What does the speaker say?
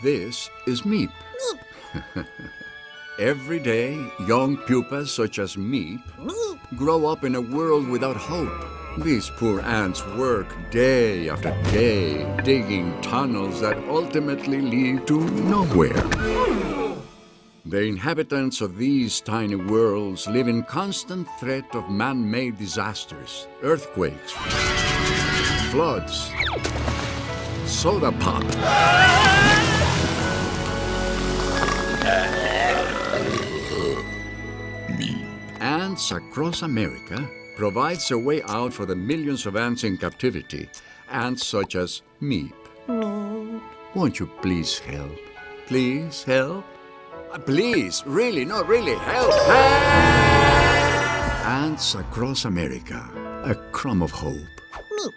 This is Meep. Meep. Every day, young pupas such as Meep grow up in a world without hope. These poor ants work day after day, digging tunnels that ultimately lead to nowhere. Hmm. The inhabitants of these tiny worlds live in constant threat of man-made disasters, earthquakes, floods, soda pop. Ants across America provides a way out for the millions of ants in captivity, ants such as Meep. Won't you please help? Please help? Uh, Please, really, no, really, help! Help! Ants across America, a crumb of hope. Meep.